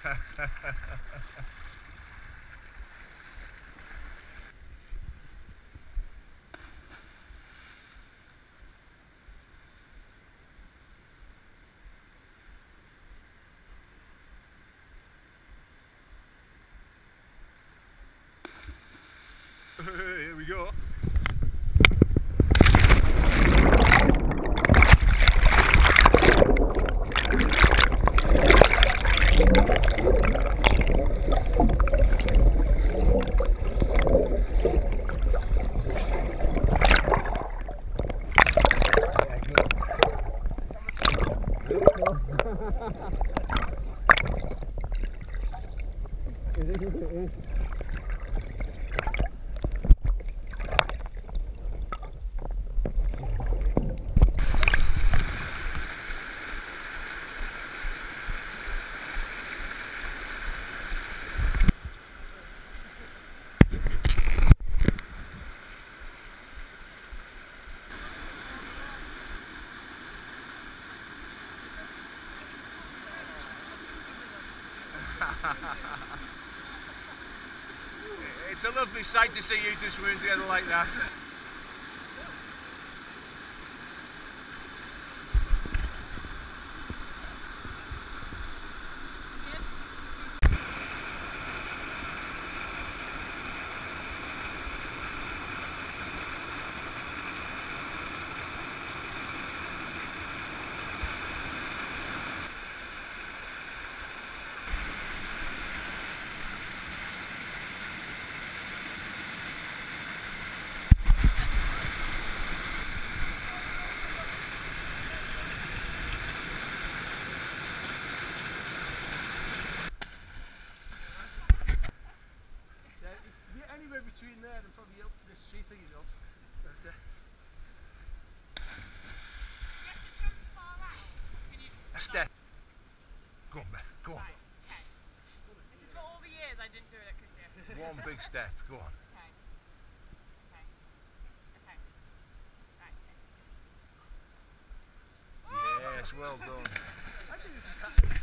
Here we go. Yeah. It's a lovely sight to see you two swimming together like that. Between there and probably up this street thing you built. But, uh, a step. Go on, Beth. Go on. This is for all the years I didn't do it at. One big step. Go on. Okay. Okay. Okay. Right. Yes, well done.